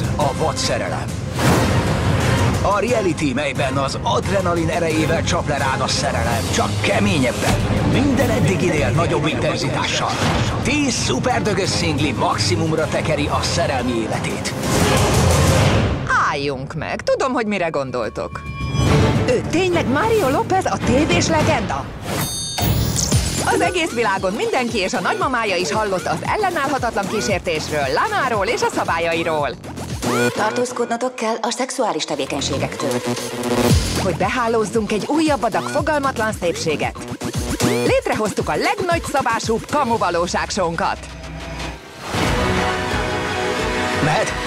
megszokott szerelem. A reality, melyben az adrenalin erejével csap le rád a szerelem, csak keményebben, minden eddiginél nagyobb intenzitással. Tíz szuperdögös szingli maximumra tekeri a szerelmi életét. Álljunk meg, tudom, hogy mire gondoltok. Ő tényleg Mario López, a tévés legenda? Az egész világon mindenki és a nagymamája is hallott az ellenállhatatlan kísértésről, Lanáról és a szabályairól. Tartózkodnotok kell a szexuális tevékenységektől. Hogy behálózzunk egy újabb adag fogalmatlan szépséget. Létrehoztuk a legnagy szabásúbb kamu valóságsónkat. Mehet?